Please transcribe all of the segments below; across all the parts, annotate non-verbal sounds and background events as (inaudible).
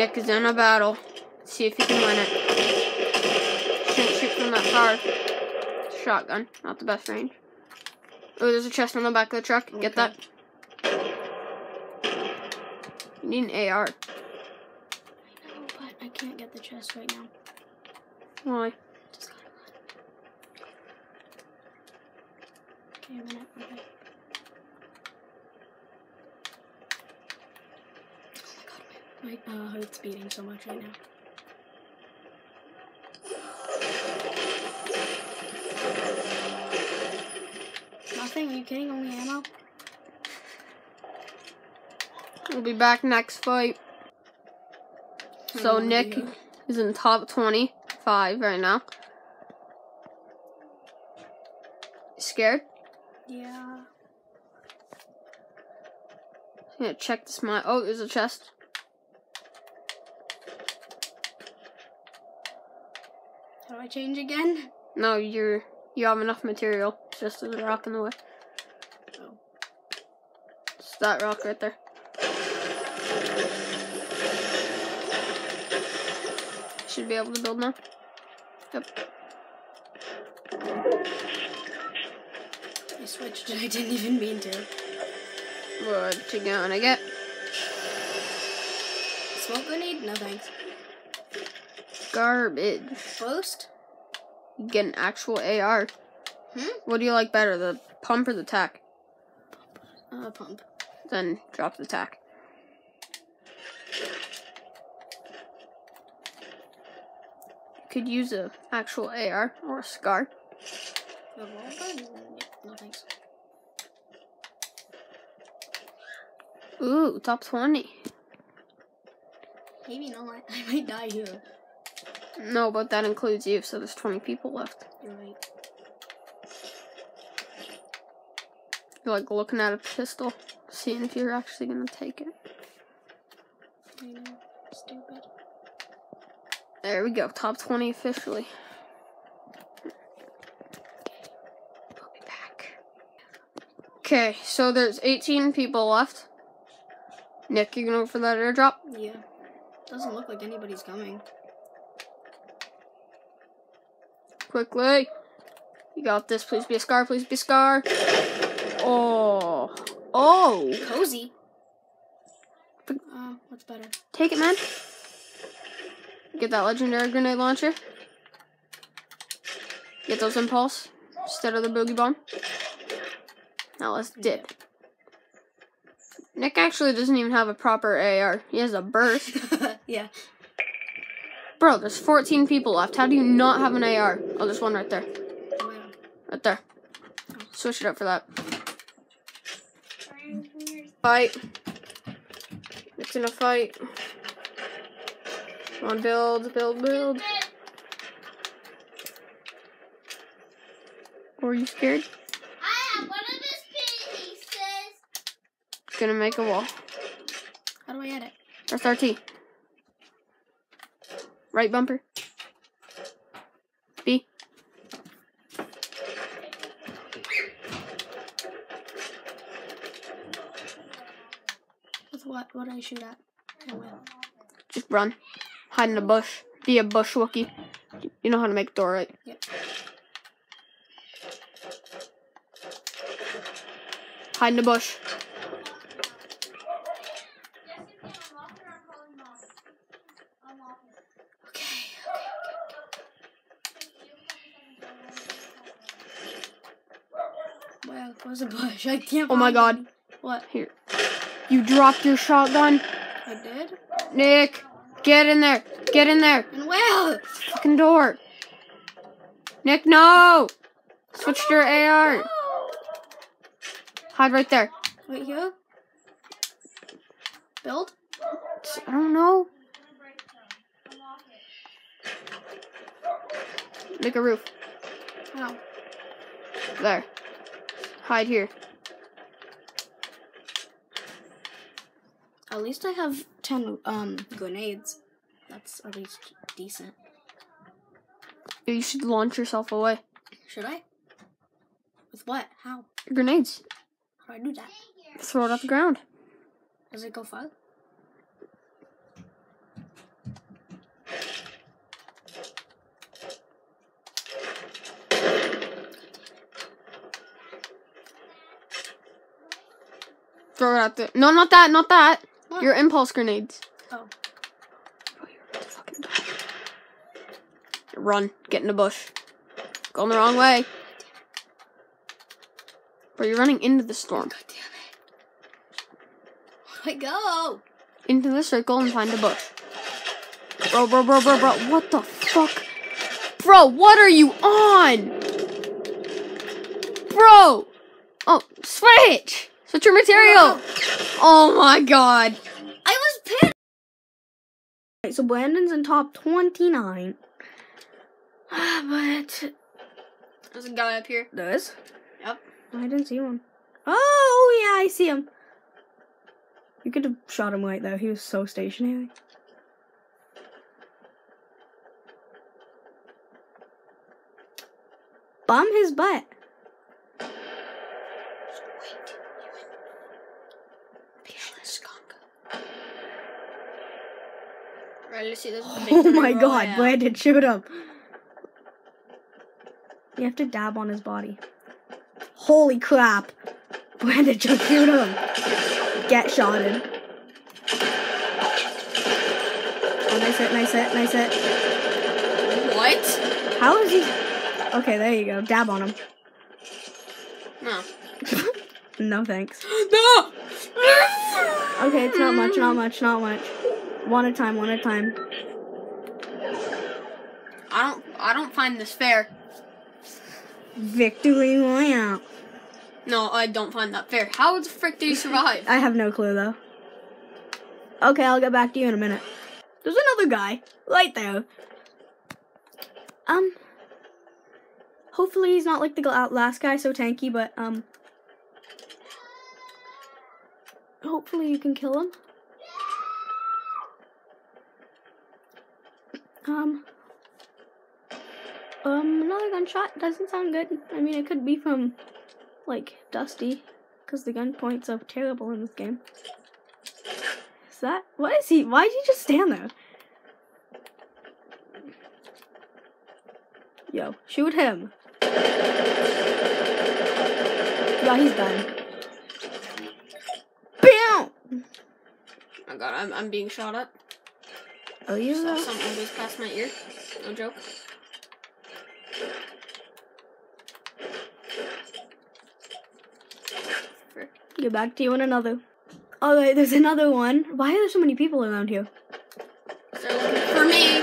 Nick is in a battle. Let's see if he can win it. Shouldn't shoot from that far. Shotgun, not the best range. Oh, there's a chest on the back of the truck. Get Okay. that. You need an AR. I know, but I can't get the chest right now. Why? Just gotta run. Okay, a minute. Okay. My my, my uh, heart's beating so much right now. Nothing? Are you kidding? Only ammo? We'll be back next fight. So Oh, Nick yeah. is in top 25 right now. Scared? Yeah. I'm check this mine. Oh, there's a chest. Do I change again? No, you're you have enough material. It's just a rock in the way. Oh. It's that rock right there. Should be able to build now. Yep. I switched and I didn't even mean to. What you gonna get? Smoke grenade? No thanks. Garbage. Boost? You get an actual AR. Hmm? What do you like better, the pump or the tack? Uh, pump. Then drop the tack. You could use a actual AR or a scar. Revolver? No thanks. Ooh, top 20. Maybe not. (laughs) I might die here. No, but that includes you, so there's 20 people left. You're right. You're like looking at a pistol, seeing if you're actually gonna take it. I know. Stupid. There we go, top 20 officially. We'll be back. Okay, so there's 18 people left. Nick, you gonna go for that airdrop? Yeah. Doesn't look like anybody's coming. Quickly. You got this. Please be a scar. Please be a scar. Oh. Oh. Cozy. Uh, what's better? Take it, man. Get that legendary grenade launcher. Get those impulse instead of the boogie bomb. Now let's dip. Nick actually doesn't even have a proper AR. He has a burst. (laughs) yeah. Bro, there's 14 people left. How do you not have an AR? Oh, there's one right there. Right there. Switch it up for that. Fight. It's in a fight. Come on, build, build, build. Or are you scared? I have one of his pieces. Gonna make a wall. How do I edit? Press RT. Right bumper. B. With what? What do I shoot at? When? Just run. Hide in a bush. Be a bush Wookie. You know how to make a door, right? Yep. Hide in the bush. Okay. Wow, bush? I can't. Oh my god. any. What? Here. You dropped your shotgun. I did? Nick, get in there. Get in there. And where? Fucking door. Nick, no. Switch to your oh AR. Hide right there. Wait here. Build. I don't know. Make a roof. Oh. There. Hide here. At least I have 10 um, grenades. That's at least decent. You should launch yourself away. Should I? With what? How? Grenades. How do I do that? Throw it at the ground. Does it go far? Throw it at the. No, not that, not that. What? Your impulse grenades. Oh. Run. Get in the bush. Going the wrong way. Bro, you're running into the storm. God damn it. Where do I go? Into the circle and find a bush. Bro, bro, bro, bro, bro. What the fuck? Bro, what are you on? Bro! Oh, switch! Switch your material! Oh my god. I was pissed. Right, so Brandon's in top 29. (sighs) but There's a guy up here. Does? Yep. I didn't see one. Oh, yeah, I see him. You could have shot him right there. He was so stationary. Bum his butt. Ready to see this? Oh (laughs) my god, royale. Brandon, shoot him. You have to dab on his body. Holy crap. Brandon, just shoot him. Get shotted. Oh, nice hit, nice hit, nice hit. What? How is he? Okay, there you go. Dab on him. No. (laughs) No thanks. (gasps) no! Okay, it's not much, not much, not much. One at a time, one at a time. I don't I don't find this fair. Victory royale. No, I don't find that fair. How the frick did you survive? (laughs) I have no clue though. Okay, I'll get back to you in a minute. There's another guy right there. Um. Hopefully he's not like the last guy, so tanky, but um. Hopefully you can kill him. Um. Um, another gunshot doesn't sound good. I mean, it could be from, like, Dusty, because the gun points are terrible in this game. Is that? What is he? Why did he just stand there? Yo, shoot him. Yeah, he's done. Bam! Oh god, I'm, I'm being shot at. Oh, you Saw something goes past my ear. No joke. Get back to you in another. Alright, there's another one. Why are there so many people around here? Looking for me.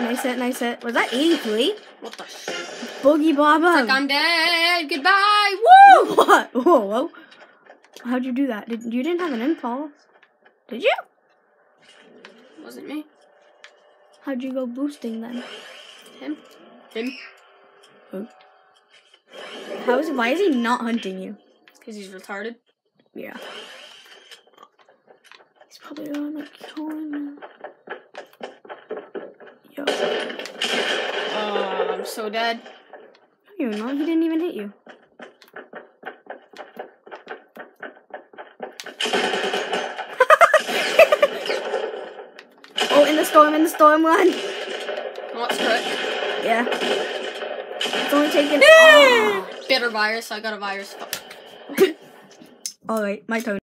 Nice hit, nice hit. Was that 83? What the sh- Boogie bomb. Frick, I'm dead. Goodbye. Woo! (laughs) What? Whoa, whoa. How'd you do that? Did, you didn't have an impulse. Did you? Wasn't me. How'd you go boosting then? Him. Him. How is why is he not hunting you? Because he's retarded. Yeah. He's probably on a corner. Yo. Oh, I'm so dead. You're not. He didn't even hit you. Storm, in the storm, run! What's good? Yeah. It's only taken. Ah. Bitter virus. I got a virus. (laughs) Alright, my turn.